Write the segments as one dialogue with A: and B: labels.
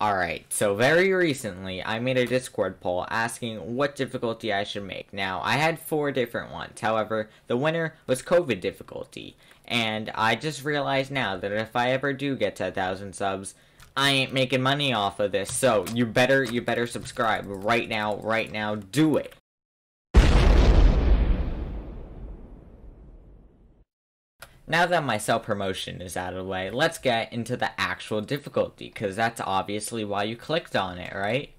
A: Alright, so very recently I made a Discord poll asking what difficulty I should make. Now, I had four different ones, however, the winner was COVID difficulty. And I just realized now that if I ever do get to a thousand subs, I ain't making money off of this. So, you better, you better subscribe right now, right now, do it. Now that my self-promotion is out of the way, let's get into the actual difficulty, because that's obviously why you clicked on it, right?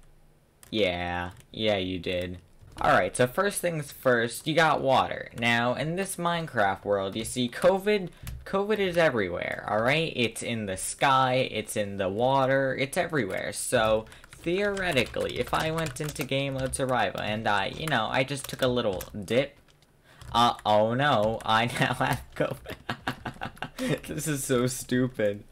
A: Yeah, yeah you did. Alright, so first things first, you got water. Now, in this Minecraft world, you see COVID, COVID is everywhere, alright? It's in the sky, it's in the water, it's everywhere. So, theoretically, if I went into game mode survival and I, you know, I just took a little dip, uh, oh no, I now have COVID. this is so stupid.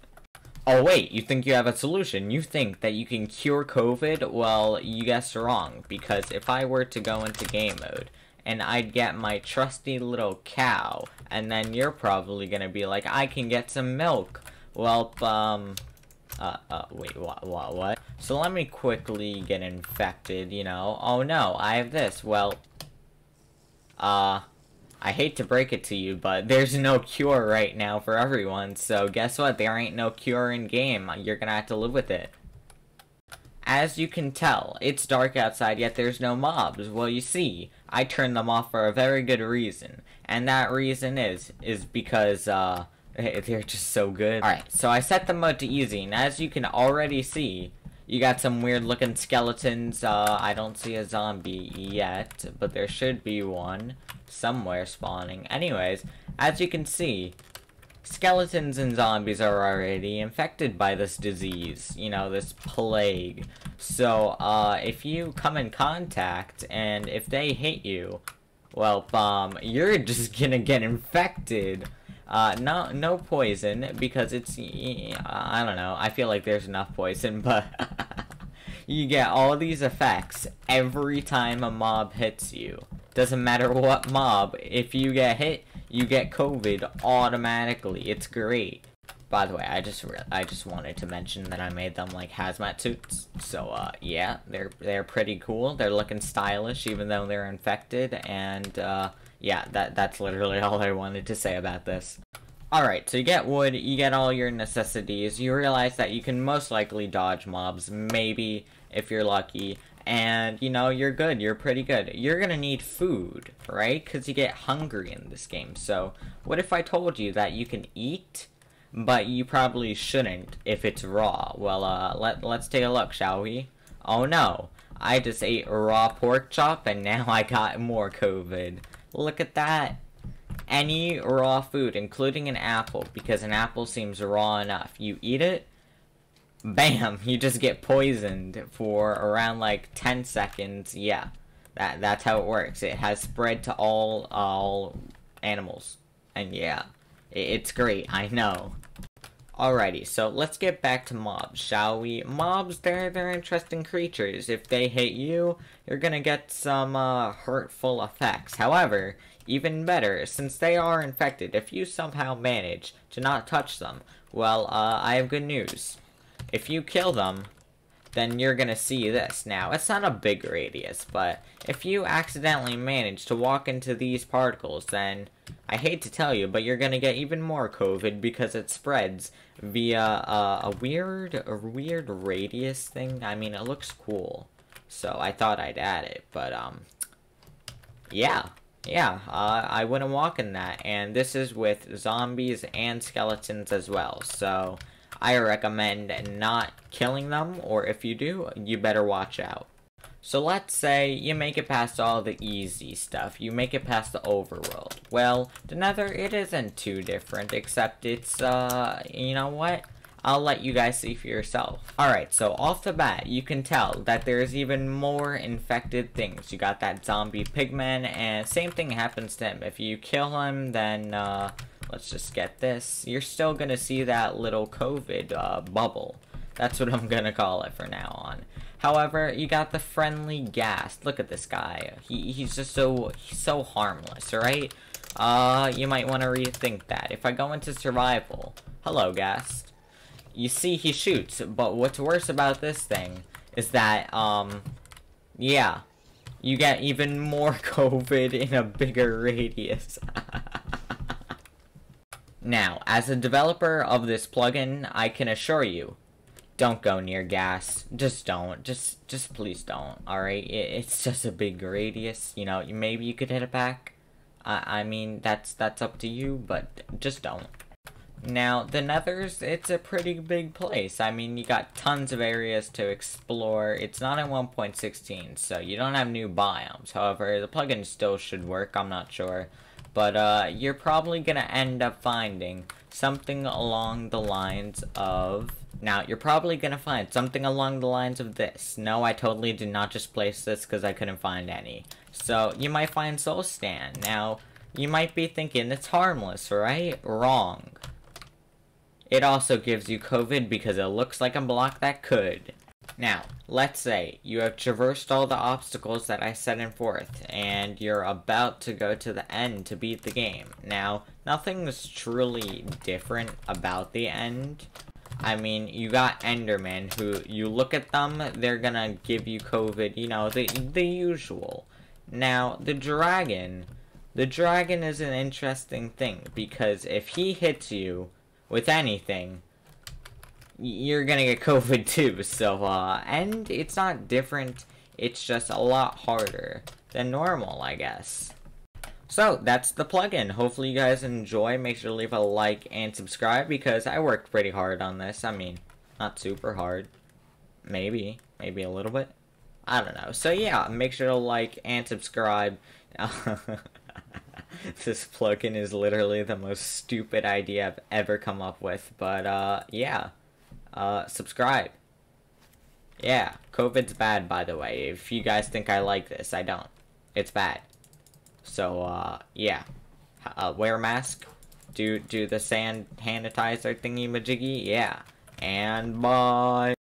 A: Oh wait, you think you have a solution. You think that you can cure COVID? Well, you guessed wrong, because if I were to go into game mode, and I'd get my trusty little cow, and then you're probably gonna be like, I can get some milk. Well, um, uh, uh, wait, what, what, what? So let me quickly get infected, you know. Oh no, I have this. Well, uh, I hate to break it to you, but there's no cure right now for everyone, so guess what? There ain't no cure in game. You're gonna have to live with it. As you can tell, it's dark outside, yet there's no mobs. Well, you see, I turned them off for a very good reason. And that reason is, is because, uh, they're just so good. Alright, so I set the mode to easy, and as you can already see, you got some weird looking skeletons. Uh, I don't see a zombie yet, but there should be one somewhere spawning. Anyways, as you can see, skeletons and zombies are already infected by this disease, you know, this plague. So, uh, if you come in contact and if they hit you, well, um, you're just gonna get infected. Uh, no, no poison, because it's, I don't know, I feel like there's enough poison, but you get all these effects every time a mob hits you. Doesn't matter what mob, if you get hit, you get COVID automatically. It's great. By the way, I just I just wanted to mention that I made them like hazmat suits. So uh, yeah, they're they're pretty cool. They're looking stylish, even though they're infected. And uh, yeah, that that's literally all I wanted to say about this. Alright, so you get wood, you get all your necessities, you realize that you can most likely dodge mobs, maybe, if you're lucky, and, you know, you're good, you're pretty good. You're gonna need food, right? Because you get hungry in this game, so, what if I told you that you can eat, but you probably shouldn't if it's raw? Well, uh, let, let's take a look, shall we? Oh no, I just ate raw pork chop, and now I got more COVID. Look at that any raw food, including an apple, because an apple seems raw enough. You eat it, bam, you just get poisoned for around like 10 seconds. Yeah, that that's how it works. It has spread to all all animals. And yeah, it, it's great, I know. Alrighty, so let's get back to mobs, shall we? Mobs, they're, they're interesting creatures. If they hit you, you're gonna get some uh, hurtful effects. However, even better, since they are infected, if you somehow manage to not touch them, well, uh, I have good news. If you kill them, then you're gonna see this. Now, it's not a big radius, but if you accidentally manage to walk into these particles, then I hate to tell you, but you're gonna get even more COVID because it spreads via a weird, a weird radius thing. I mean, it looks cool, so I thought I'd add it, but um, yeah. Yeah, uh, I wouldn't walk in that, and this is with zombies and skeletons as well, so I recommend not killing them, or if you do, you better watch out. So let's say you make it past all the easy stuff, you make it past the overworld. Well, the nether, it isn't too different, except it's, uh, you know what? I'll let you guys see for yourself. Alright, so off the bat, you can tell that there's even more infected things. You got that zombie pigman, and same thing happens to him. If you kill him, then, uh, let's just get this. You're still gonna see that little COVID, uh, bubble. That's what I'm gonna call it for now on. However, you got the friendly ghast. Look at this guy. He, he's just so, he's so harmless, right? Uh, you might want to rethink that. If I go into survival, hello, ghast you see he shoots, but what's worse about this thing is that, um, yeah, you get even more COVID in a bigger radius. now, as a developer of this plugin, I can assure you, don't go near ghast. Just don't. Just, just please don't. All right. It, it's just a big radius. You know, maybe you could hit it back. I, I mean, that's that's up to you, but just don't. Now, the Nethers, it's a pretty big place. I mean, you got tons of areas to explore. It's not in 1.16, so you don't have new biomes. However, the plugin still should work, I'm not sure. But, uh, you're probably gonna end up finding something along the lines of... Now, you're probably gonna find something along the lines of this. No, I totally did not just place this because I couldn't find any. So, you might find Soul Sand. Now, you might be thinking it's harmless, right? Wrong. It also gives you COVID because it looks like a block that could. Now, let's say you have traversed all the obstacles that I set in forth, and you're about to go to the end to beat the game. Now, nothing's truly different about the end. I mean, you got Enderman, who, you look at them, they're gonna give you COVID, you know, the, the usual. Now, the dragon, the dragon is an interesting thing, because if he hits you, with anything, you're gonna get COVID too, so, uh, and it's not different, it's just a lot harder than normal, I guess. So, that's the plugin. Hopefully you guys enjoy. Make sure to leave a like and subscribe because I worked pretty hard on this. I mean, not super hard. Maybe. Maybe a little bit. I don't know. So yeah, make sure to like and subscribe. this plugin is literally the most stupid idea I've ever come up with. But, uh, yeah. Uh, subscribe. Yeah, COVID's bad, by the way. If you guys think I like this, I don't. It's bad. So, uh, yeah. Uh, wear a mask. Do, do the sand sanitizer thingy majiggy. Yeah. And bye.